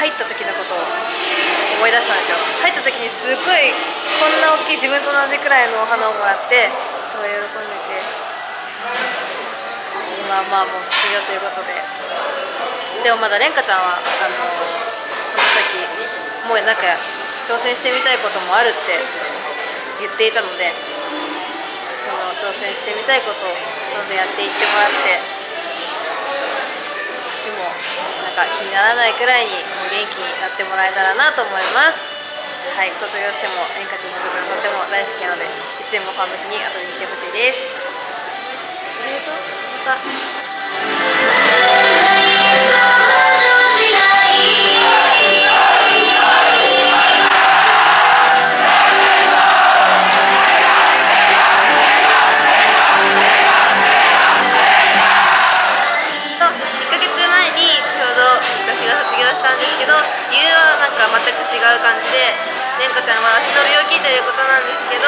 入った時のことを思い出したんですよ。入った時にすごいこんな大きい自分と同じくらいのお花をもらってすごい喜んでて今まあもう卒業ということで。でもまだれんかちゃんはあのこの先もうなんか挑戦してみたいこともあるって言っていたのでその挑戦してみたいことをどんどんやっていってもらって足もなんか気にならないくらいにもう元気になってもらえたらなと思います。はい卒業しても演歌ちゃんのことがとても大好きなのでいつでもファンブスに遊びに来てほしいです。ありがとう。また。う感じでれんかちゃんは足の病気ということなんですけど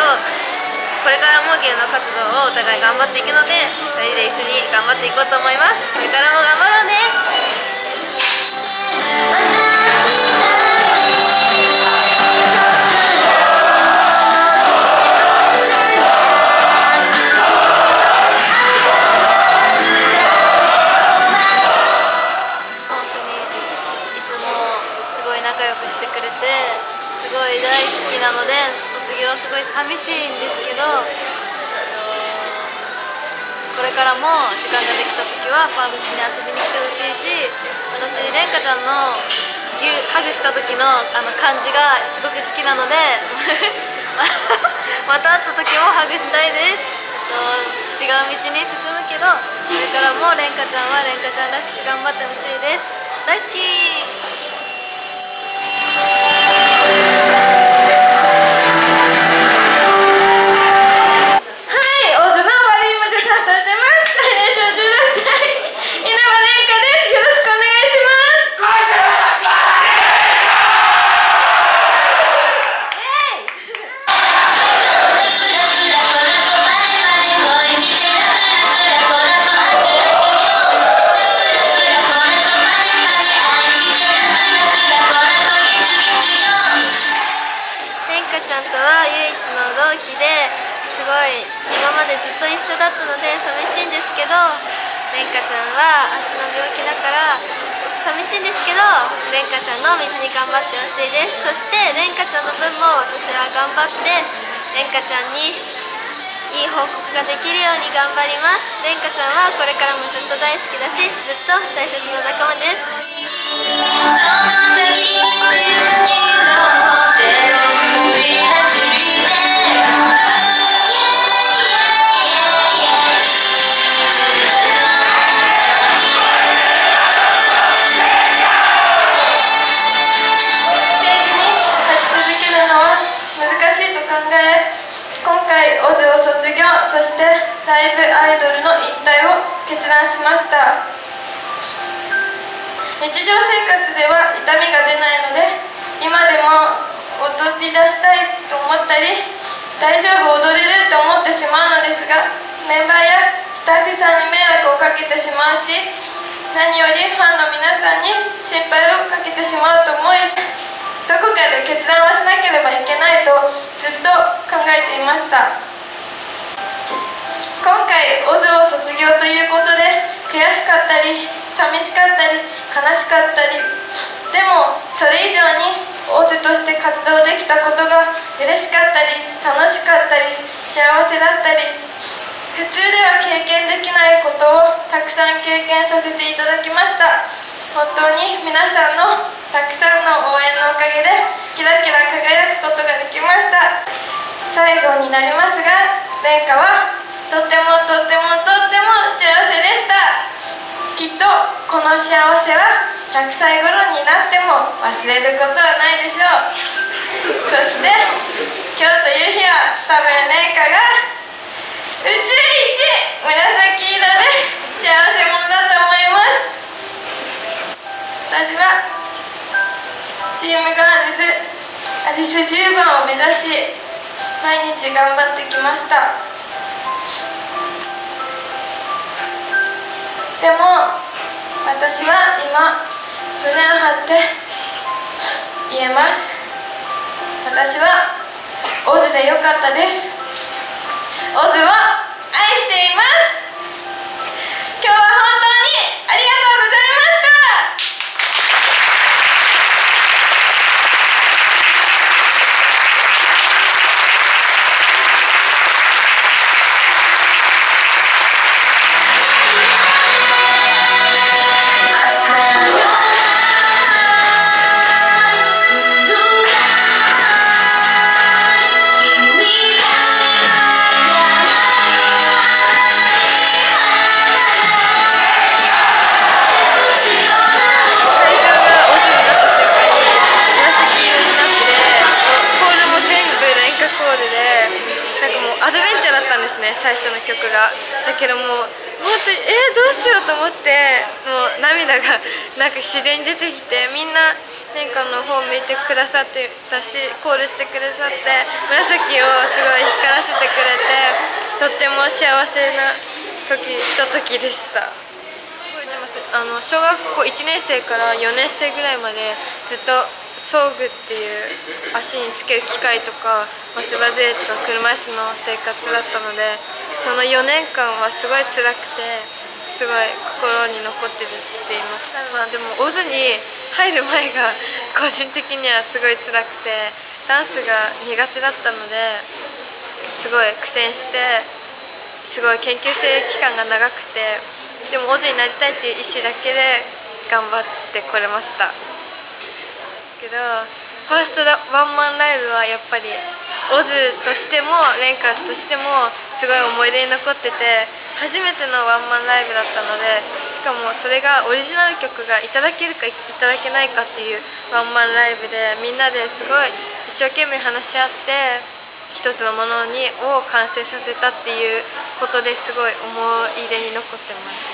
これからも芸能活動をお互い頑張っていくので2人で一緒に頑張っていこうと思います。これからも頑張ろうね。寂しいんですけど、これからも時間ができた時はパーブスに遊びに来てほしいし私れんかちゃんのハグした時のあの感じがすごく好きなので また会った時もハグしたいです。違う道に進むけどこれからもれんかちゃんはれんかちゃんらしく頑張ってほしいです。大好き。かちゃんとは唯一の同期ですごい今までずっと一緒だったので寂しいんですけどれんかちゃんは足の病気だから寂しいんですけどれんかちゃんの道に頑張ってほしいです。そしてれんかちゃんの分も私は頑張ってれんかちゃんにいい報告ができるように頑張ります。れんかちゃんはこれからもずっと大好きだしずっと大切な仲間です。そしてライブアイドルの引退を決断しました。日常生活では痛みが出ないので今でも踊り出したいと思ったり大丈夫踊れると思ってしまうのですがメンバーやスタッフさんに迷惑をかけてしまうし何よりファンの皆さんに心配をかけてしまうと思いどこかで決断はしなければ業ということで悔しかったり寂しかったり悲しかったりでもそれ以上にオズとして活動できたことが嬉しかったり楽しかったり幸せだったり普通では経験できないことをたくさん経験させていただきました。本当に皆さんのたくさんの応援のおかげでキラキラ輝くことができました。最後になりますが殿下はとてもとてもとっても幸せでした。きっとこの幸せは100歳頃になっても忘れることはないでしょう。そして今日という日は多分殿下が宇宙一紫色で幸せ者だと思います。私はチームガールズアリス10番を目指し毎日頑張ってきました。でも私は今胸を張って言えます。私はオズでよかったです。オズはね最初の曲が。だけどもう本当にえー、どうしようと思ってもう涙がなんか自然に出てきてみんな天下の方向いてくださってたしコールしてくださって紫をすごい光らせてくれてとっても幸せな時ひとときでした。覚えてます。あの小学校1年生から4年生ぐらいまでずっと装具っていう足につける機械とか松葉杖とか車椅子の生活だったのでその4年間はすごい辛くてすごい心に残ってるって言います。まあでもオズに入る前が個人的にはすごい辛くてダンスが苦手だったのですごい苦戦してすごい研究生期間が長くてでもオズになりたいっていう意思だけで頑張ってこれました。けどファーストワンマンライブはやっぱりオズとしてもレンカとしてもすごい思い出に残ってて初めてのワンマンライブだったのでしかもそれがオリジナル曲がいただけるかいただけないかっていうワンマンライブでみんなですごい一生懸命話し合って一つのものにを完成させたっていうことですごい思い出に残ってます。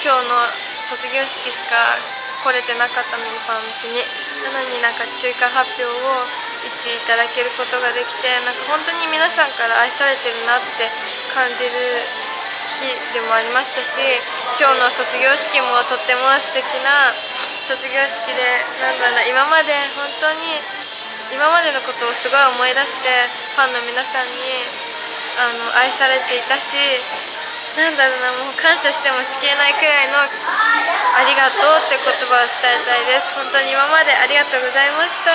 今日の卒業式しか来れてなかったのにファンミスになのになんか中間発表を一致いただけることができてなんか本当に皆さんから愛されてるなって感じる日でもありましたし今日の卒業式もとっても素敵な卒業式でなんだろうな今まで本当に今までのことをすごい思い出してファンの皆さんにあの愛されていたしなんだろうなもう感謝してもしきれないくらいのありがとうって言葉を伝えたいです。本当に今までありがとうございました。